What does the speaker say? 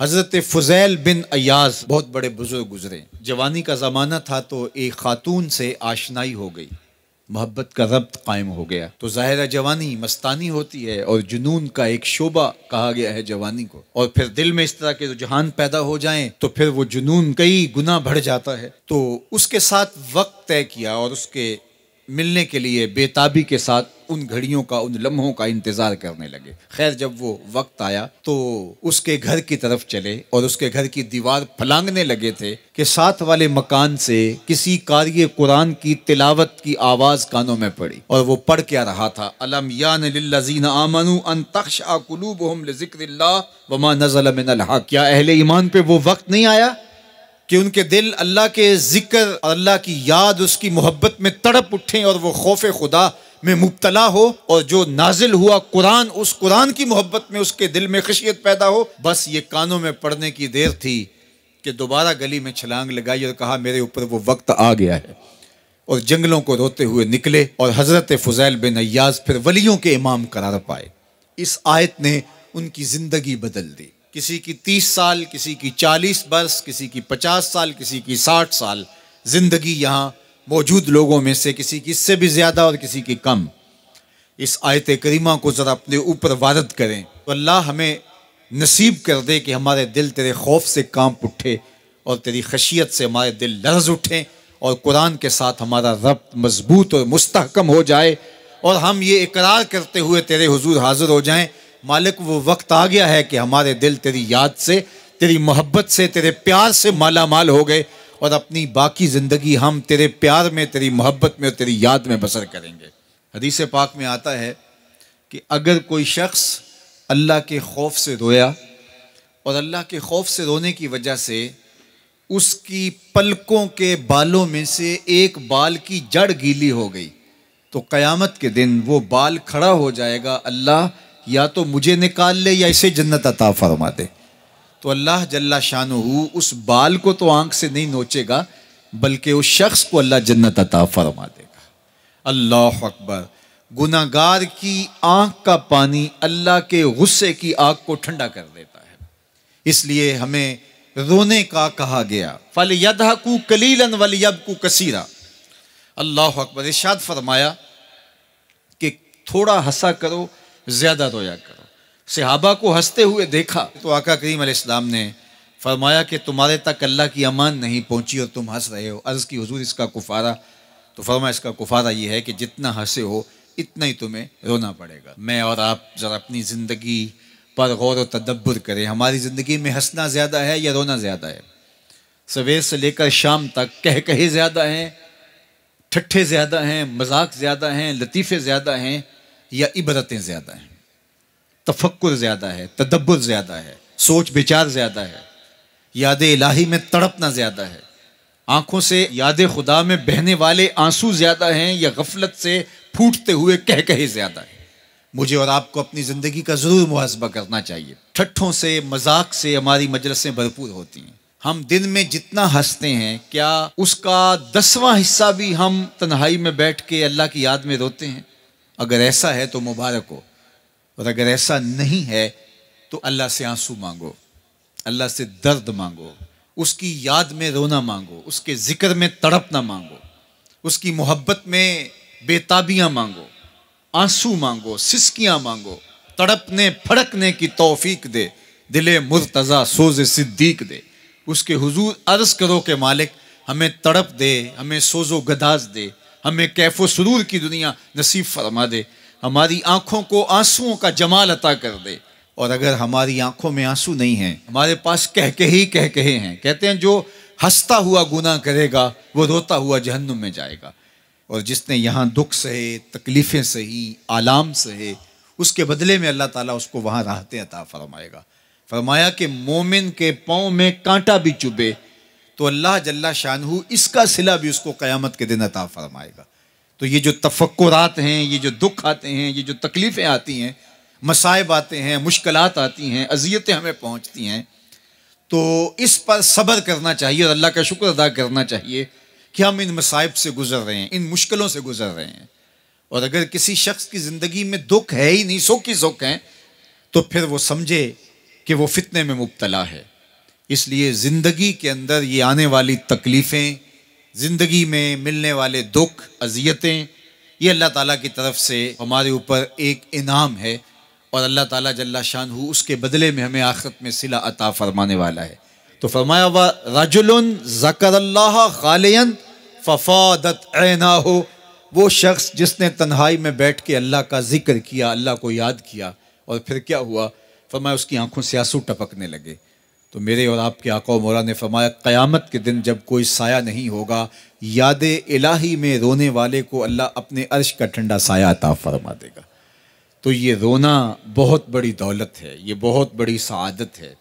हज़रत फ़ुज़ैल बिन अयाज बहुत बड़े बुज़ुर्ग गुजरे। जवानी का ज़माना था तो एक खातून से आशनाई हो गई। मोहब्बत का रब्त कायम हो गया। तो ज़ाहिर जवानी मस्तानी होती है और जुनून का एक शोबा कहा गया है जवानी को। और फिर दिल में इस तरह के रुझान पैदा हो जाएँ तो फिर वो जुनून कई गुना बढ़ जाता है। तो उसके साथ वक्त तय किया और उसके मिलने के लिए बेताबी के साथ उन घड़ियों का, उन लम्हों का इंतज़ार करने लगे। खैर, जब वो वक्त आया तो उसके घर की तरफ़ चले और उसके घर की दीवार फलांगने लगे थे कि साथ वाले मकान से किसी कार्य कुरान की तिलावत की आवाज़ कानों में पड़ी और वो पढ़ क्या रहा था? अलम यान क्या अहले ईमान पे वो वक्त नहीं आया कि उनके दिल अल्लाह के ज़िक्र अल्लाह की याद उसकी मोहब्बत में तड़प उठें और वो खौफ खुदा में मुबतला हो और जो नाजिल हुआ कुरान, उस कुरान की मोहब्बत में उसके दिल में खशियत पैदा हो, बस ये कानों में पढ़ने की देर थी कि दोबारा गली में छलांग लगाई और कहा, मेरे ऊपर वो वक्त आ गया है। और जंगलों को रोते हुए निकले और हज़रत फ़ुज़ैल बिन अयाज फिर वलियों के इमाम करार पाए। इस आयत ने उनकी ज़िंदगी बदल दी। किसी की तीस साल, किसी की चालीस बरस, किसी की पचास साल, किसी की साठ साल, ज़िंदगी यहाँ मौजूद लोगों में से किसी की इससे भी ज़्यादा और किसी की कम। इस आयत करीमा को ज़रा अपने ऊपर वारद करें। तो अल्लाह हमें नसीब कर दे कि हमारे दिल तेरे खौफ से काँप उठे और तेरी खशियत से हमारे दिल लर्ज उठें और कुरान के साथ हमारा रब्त मज़बूत और मुस्तकम हो जाए और हम ये इकरार करते हुए तेरे हुजूर हाजिर हो जाएँ। मालिक, वो वक्त आ गया है कि हमारे दिल तेरी याद से, तेरी मोहब्बत से, तेरे प्यार से माला माल हो गए। और अपनी बाकी ज़िंदगी हम तेरे प्यार में, तेरी मोहब्बत में और तेरी याद में बसर करेंगे। हदीस पाक में आता है कि अगर कोई शख्स अल्लाह के खौफ से रोया और अल्लाह के खौफ से रोने की वजह से उसकी पलकों के बालों में से एक बाल की जड़ गीली हो गई तो क़यामत के दिन वो बाल खड़ा हो जाएगा, अल्लाह, या तो मुझे निकाल ले या इसे जन्नत अता फरमा दे। तो अल्लाह जल्ला शानू उस बाल को तो आँख से नहीं नोचेगा, बल्कि उस शख्स को अल्लाह जन्नत अता फरमा देगा। अल्लाह अकबर। गुनागार की आँख का पानी अल्लाह के गुस्से की आग को ठंडा कर देता है। इसलिए हमें रोने का कहा गया फल यदहकू कलीलन वल यबकू कसीरा। अल्लाह अकबर इशाद फरमाया कि थोड़ा हंसा करो, ज़्यादा रोया करो। सहाबा को हँसते हुए देखा। तो आका करीम इस्लाम ने फरमाया कि तुम्हारे तक अल्लाह की अमान नहीं पहुँची और तुम हंस रहे हो। अर्ज़ की हजूर, इसका कुफारा। तो फरमा इसका कुफारा ये है कि जितना हंसे हो, इतना ही तुम्हें रोना पड़ेगा। मैं और आप ज़रा अपनी ज़िंदगी पर गौर व तदब्बर करें। हमारी ज़िंदगी में हंसना ज़्यादा है या रोना ज़्यादा है? सवेर से लेकर शाम तक कह कहे ज़्यादा हैं, ठट्ठे ज़्यादा हैं, मज़ाक ज़्यादा हैं, लतीफ़े ज़्यादा हैं या इबरतें ज़्यादा हैं? तफक्र ज़्यादा है, तदब्बर ज़्यादा है, सोच विचार ज़्यादा है, याद इलाही में तड़पना ज़्यादा है, आँखों से याद खुदा में बहने वाले आँसू ज़्यादा हैं या गफलत से फूटते हुए कह कहे ज़्यादा है। मुझे और आपको अपनी ज़िंदगी का ज़रूर मुहासबा करना चाहिए। ठट्ठों से, मज़ाक से हमारी मजलसें भरपूर होती हैं। हम दिन में जितना हँसते हैं, क्या उसका दसवां हिस्सा भी हम तन्हाई में बैठ के अल्लाह की याद में रोते हैं? अगर ऐसा है तो मुबारक हो। और अगर ऐसा नहीं है तो अल्लाह से आँसू मांगो, अल्लाह से दर्द मांगो, उसकी याद में रोना मांगो, उसके ज़िक्र में तड़पना मांगो, उसकी मोहब्बत में बेताबियाँ मांगो, आँसू मांगो, सिसकियाँ मांगो, तड़पने, फड़कने की तौफीक दे, दिले मुर्तज़ा, सोज सिद्दीक दे, उसके हुजूर अर्ज़ करो के मालिक, हमें तड़प दे, हमें सोजो गदाज दे, हमें कैफो सुरूर की दुनिया नसीब फरमा दे। हमारी आँखों को आंसुओं का जमाल अता कर दे। और अगर हमारी आँखों में आँसू नहीं हैं, हमारे पास कह के ही कह कहे हैं। कहते हैं, जो हंसता हुआ गुना करेगा, वो रोता हुआ जहन्नुम में जाएगा। और जिसने यहाँ दुख सहे तकलीफ़ें सही आलाम सहे उसके बदले में अल्लाह ताला उसको वहाँ राहतें अता फरमाएगा। फरमाया कि मोमिन के पाँव में कांटा भी चुभे तो अल्लाह जल्ला शानहू इसका सिला भी उसको क़यामत के दिन अता फरमाएगा। तो ये जो तफक्रात हैं, ये जो दुख आते हैं, ये जो तकलीफ़ें आती हैं मसाइब आते हैं मुश्किल आती हैं, अजियतें हमें पहुँचती हैं तो इस पर सब्र करना चाहिए और अल्लाह का शुक्र अदा करना चाहिए कि हम इन मसाइब से गुजर रहे हैं, इन मुश्किलों से गुजर रहे हैं। और अगर किसी शख्स की ज़िंदगी में दुख है ही नहीं सुख ही सुख हैं तो फिर वो समझे कि वो फितने में मुबतला है। इसलिए ज़िंदगी के अंदर ये आने वाली तकलीफ़ें ज़िंदगी में मिलने वाले दुख, अजियतें, ये अल्लाह ताला की तरफ़ से हमारे ऊपर एक इनाम है और अल्लाह ताला जल्ला शान हो उसके बदले में हमें आखिरत में सिला अता फरमाने वाला है। तो फरमाया हुआ, रजुलन ज़कर खालियन फ़फ़ादत ऐना हो वो शख्स जिसने तन्हाई में बैठ के अल्लाह का ज़िक्र किया, अल्लाह को याद किया और फिर क्या हुआ? फरमाया, उसकी आँखों से आँसू टपकने लगे। तो मेरे और आपके आका मौला ने फरमाया, क़यामत के दिन जब कोई साया नहीं होगा, याद इलाही में रोने वाले को अल्लाह अपने अर्श का ठंडा साया अता फरमा देगा। तो ये रोना बहुत बड़ी दौलत है, ये बहुत बड़ी सआदत है।